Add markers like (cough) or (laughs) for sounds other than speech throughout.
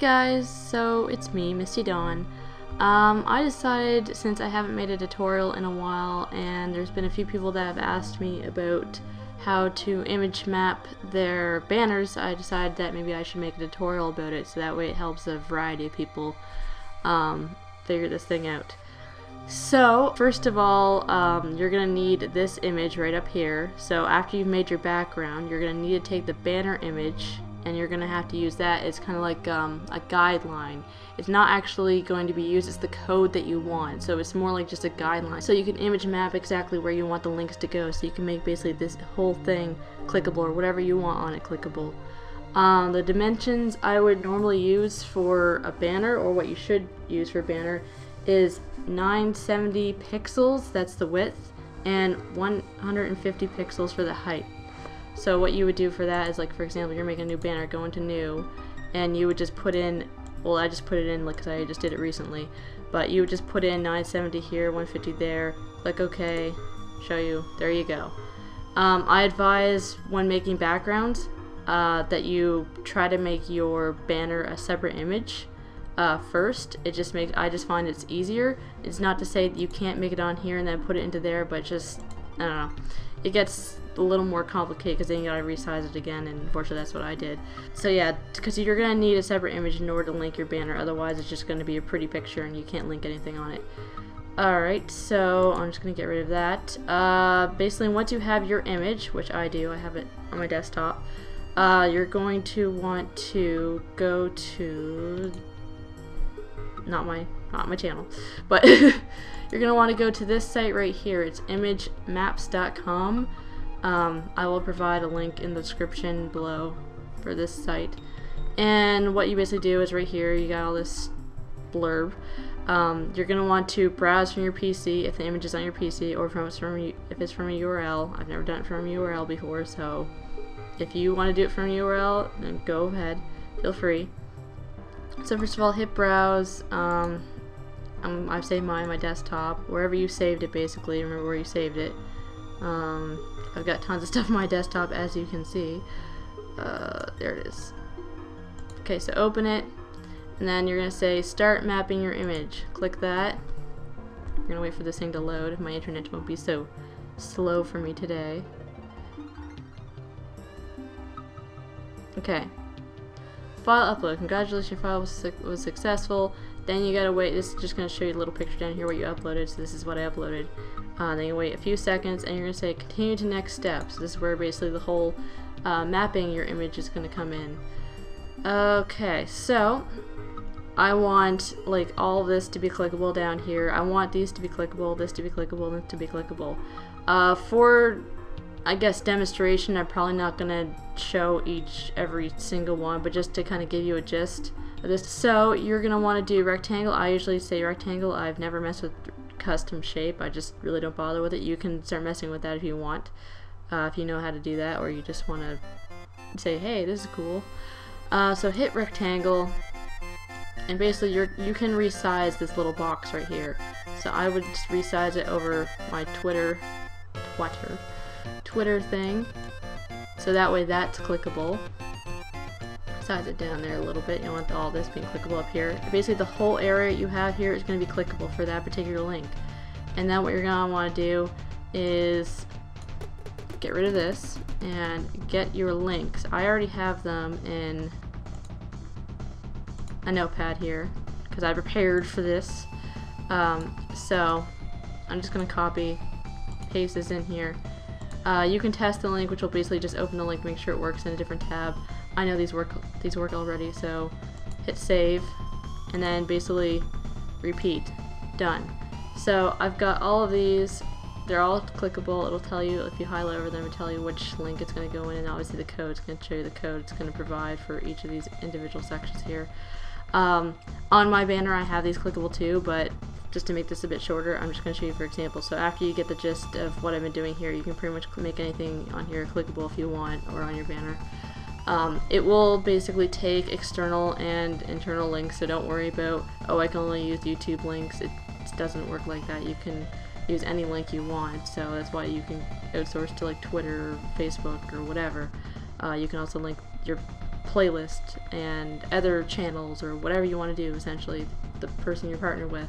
guys, so it's me, Misty Dawn. Um, I decided, since I haven't made a tutorial in a while, and there's been a few people that have asked me about how to image map their banners, I decided that maybe I should make a tutorial about it, so that way it helps a variety of people um, figure this thing out. So, first of all, um, you're going to need this image right up here. So after you've made your background, you're going to need to take the banner image and you're going to have to use that as kind of like um, a guideline. It's not actually going to be used as the code that you want, so it's more like just a guideline. So you can image map exactly where you want the links to go, so you can make basically this whole thing clickable or whatever you want on it clickable. Um, the dimensions I would normally use for a banner, or what you should use for a banner, is 970 pixels, that's the width, and 150 pixels for the height. So what you would do for that is like for example you're making a new banner, go into new, and you would just put in, well I just put it in because I just did it recently, but you would just put in 970 here, 150 there, click OK, show you, there you go. Um, I advise when making backgrounds uh, that you try to make your banner a separate image uh, first. It just makes I just find it's easier. It's not to say that you can't make it on here and then put it into there, but just I don't know. It gets a little more complicated because then you gotta resize it again, and unfortunately that's what I did. So yeah, because you're gonna need a separate image in order to link your banner. Otherwise, it's just gonna be a pretty picture and you can't link anything on it. Alright, so I'm just to get rid of that. Uh, basically, once you have your image, which I do, I have it on my desktop, uh, you're going to want to go to not my not my channel. But (laughs) you're gonna want to go to this site right here. It's imagemaps.com um, I will provide a link in the description below for this site. And what you basically do is right here you got all this blurb. Um, you're gonna want to browse from your PC if the image is on your PC or from, from if it's from a URL I've never done it from a URL before so if you want to do it from a URL then go ahead. Feel free. So first of all, hit browse. Um, um, I've saved mine on my desktop. Wherever you saved it, basically. Remember where you saved it. Um, I've got tons of (laughs) stuff on my desktop, as you can see. Uh, there it is. Okay, so open it, and then you're going to say start mapping your image. Click that. I'm going to wait for this thing to load. My internet won't be so slow for me today. Okay, File upload. Congratulations, your file was, su was successful. Then you gotta wait. This is just gonna show you a little picture down here what you uploaded. So this is what I uploaded. Uh, then you wait a few seconds and you're gonna say continue to next steps. This is where basically the whole uh, mapping your image is gonna come in. Okay, so I want like all this to be clickable down here. I want these to be clickable, this to be clickable, this to be clickable. Uh, for I guess demonstration I'm probably not gonna show each every single one but just to kind of give you a gist so you're gonna want to do rectangle. I usually say rectangle. I've never messed with custom shape. I just really don't bother with it. You can start messing with that if you want uh, if you know how to do that or you just want to say hey this is cool. Uh, so hit rectangle and basically you you can resize this little box right here. So I would just resize it over my Twitter Twitter Twitter thing. So that way that's clickable. Size it down there a little bit. You want all this being clickable up here. Basically the whole area you have here is going to be clickable for that particular link. And then what you're going to want to do is get rid of this and get your links. I already have them in a notepad here because I prepared for this. Um, so I'm just going to copy, paste this in here. Uh, you can test the link, which will basically just open the link, make sure it works in a different tab. I know these work these work already, so hit save, and then basically repeat. Done. So I've got all of these. They're all clickable. It'll tell you if you highlight over them, it'll tell you which link it's going to go in, and obviously the code is going to show you the code it's going to provide for each of these individual sections here. Um, on my banner, I have these clickable too, but just to make this a bit shorter, I'm just going to show you for example. So after you get the gist of what I've been doing here, you can pretty much make anything on here clickable if you want, or on your banner. Um, it will basically take external and internal links, so don't worry about, oh, I can only use YouTube links. It doesn't work like that. You can use any link you want, so that's why you can outsource to like Twitter or Facebook or whatever. Uh, you can also link your playlist and other channels or whatever you want to do essentially the person you're partnered with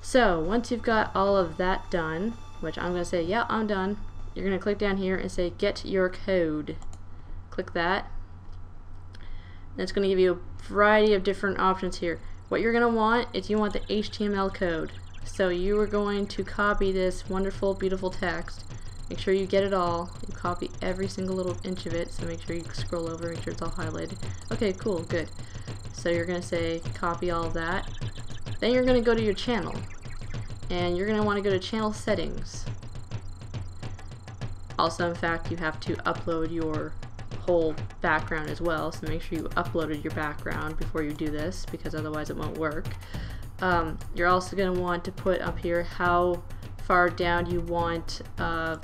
so once you've got all of that done which I'm gonna say yeah I'm done you're gonna click down here and say get your code click that and it's gonna give you a variety of different options here what you're gonna want is you want the HTML code so you are going to copy this wonderful beautiful text Make sure you get it all. You copy every single little inch of it, so make sure you scroll over, make sure it's all highlighted. Okay, cool, good. So you're going to say copy all of that. Then you're going to go to your channel. And you're going to want to go to channel settings. Also, in fact, you have to upload your whole background as well, so make sure you uploaded your background before you do this, because otherwise it won't work. Um, you're also going to want to put up here how far down you want uh,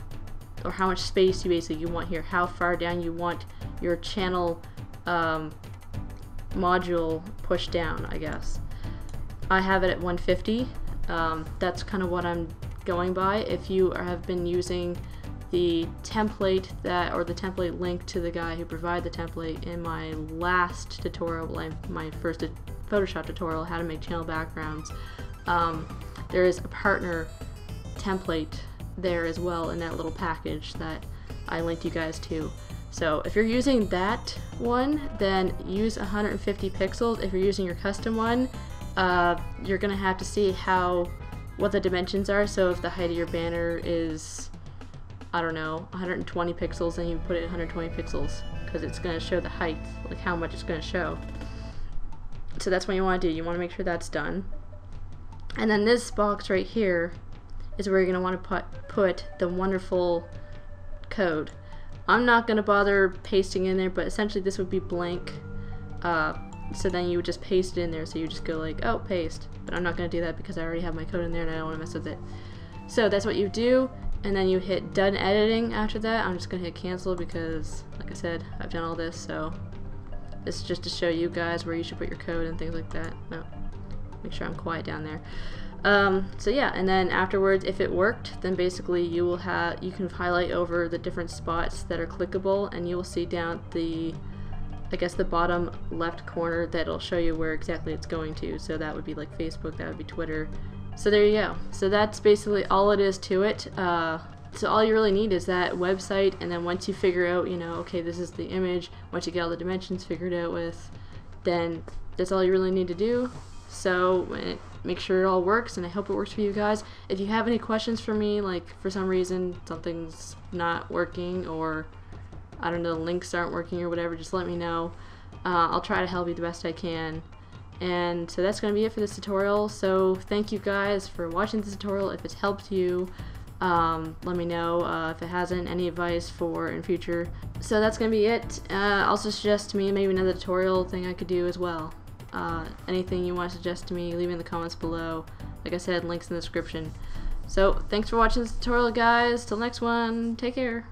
or how much space you basically you want here, how far down you want your channel um, module pushed down, I guess. I have it at 150. Um, that's kind of what I'm going by. If you have been using the template that, or the template link to the guy who provided the template in my last tutorial, my first Photoshop tutorial, how to make channel backgrounds, um, there is a partner template there as well in that little package that I linked you guys to. So if you're using that one, then use 150 pixels. If you're using your custom one, uh, you're gonna have to see how what the dimensions are. So if the height of your banner is, I don't know, 120 pixels, and you put it 120 pixels because it's gonna show the height, like how much it's gonna show. So that's what you want to do. You want to make sure that's done. And then this box right here is where you're going to want to put, put the wonderful code. I'm not going to bother pasting in there, but essentially this would be blank. Uh, so then you would just paste it in there. So you just go like, oh, paste. But I'm not going to do that because I already have my code in there and I don't want to mess with it. So that's what you do. And then you hit done editing after that. I'm just to hit cancel because, like I said, I've done all this. So this is just to show you guys where you should put your code and things like that. No, make sure I'm quiet down there. Um, so yeah, and then afterwards, if it worked, then basically you will have you can highlight over the different spots that are clickable, and you will see down the, I guess the bottom left corner that'll show you where exactly it's going to. So that would be like Facebook, that would be Twitter. So there you go. So that's basically all it is to it. Uh, so all you really need is that website, and then once you figure out, you know, okay, this is the image. Once you get all the dimensions figured out with, then that's all you really need to do. So make sure it all works and I hope it works for you guys. If you have any questions for me, like for some reason something's not working or I don't know, links aren't working or whatever, just let me know. Uh, I'll try to help you the best I can. And so that's going to be it for this tutorial. So thank you guys for watching this tutorial. If it's helped you, um, let me know uh, if it hasn't, any advice for in future. So that's going to be it. Uh, also suggest to me maybe another tutorial thing I could do as well. Uh, anything you want to suggest to me, leave in the comments below. Like I said, links in the description. So, thanks for watching this tutorial, guys. Till next one, take care.